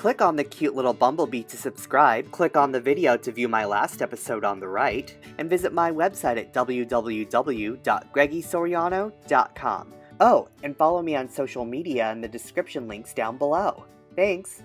Click on the cute little bumblebee to subscribe, click on the video to view my last episode on the right, and visit my website at www.greggysoriano.com. Oh, and follow me on social media in the description links down below. Thanks!